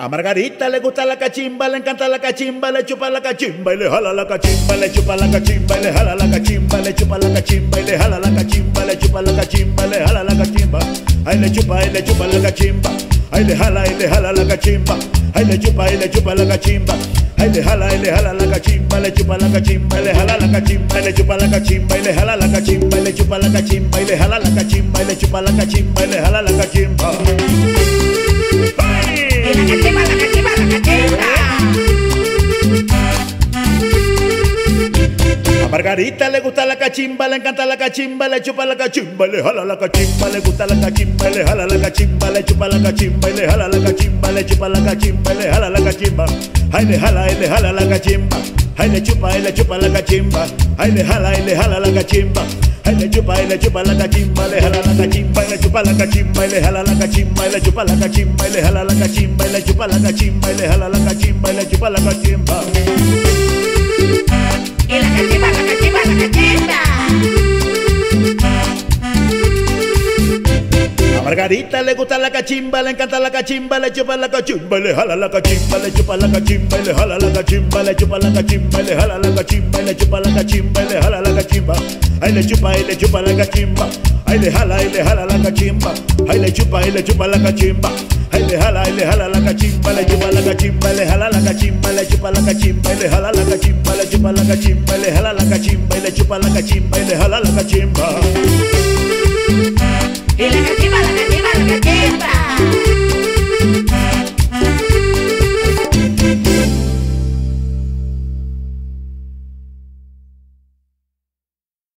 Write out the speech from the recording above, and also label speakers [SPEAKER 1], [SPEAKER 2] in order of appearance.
[SPEAKER 1] A Margarita le gusta la cachimba, le encanta la cachimba, le chupa la cachimba y le jala la cachimba, le chupa la cachimba y le jala la cachimba, le chupa la cachimba y le jala la cachimba, le chupa la cachimba, le jala la cachimba, ay le chupa y le chupa la cachimba, ay le jala y le jala la cachimba, ay le chupa y le chupa la cachimba, ay le jala y le jala la cachimba, le chupa la cachimba le jala la cachimba, le chupa la cachimba y le jala la cachimba, le chupa la cachimba y le jala la cachimba, le chupa la cachimba y le jala la cachimba. Margarita le gusta la cachimba, le encanta la cachimba, le chupa la cachimba, le jala la cachimba, le gusta la cachimba, le jala la cachimba, le chupa la cachimba, le jala la cachimba, le chupa la cachimba, le jala la cachimba, ay le jala y le jala la cachimba, ay le chupa y le chupa la cachimba, ay le jala y le jala la cachimba, ay le chupa y le chupa la cachimba, le jala la cachimba, le chupa la cachimba, le jala la cachimba, le chupa la cachimba, le jala la cachimba, le chupa la cachimba, le jala la cachimba, le chupa la cachimba. Margarita le gusta la cachimba, le encanta la cachimba, le chupa la cachimba, le jala la cachimba, le chupa la cachimba, le jala la cachimba, le chupa la cachimba, le jala la cachimba, le chupa la cachimba, le jala la cachimba, ay le chupa y le chupa la cachimba, ay le jala y le jala la cachimba, ay le chupa y le chupa la cachimba, ay le jala y le jala la cachimba, le chupa la cachimba, le jala la cachimba, le chupa la cachimba, le jala la cachimba, le chupa la cachimba, le jala la cachimba, le chupa la cachimba, le jala la cachimba.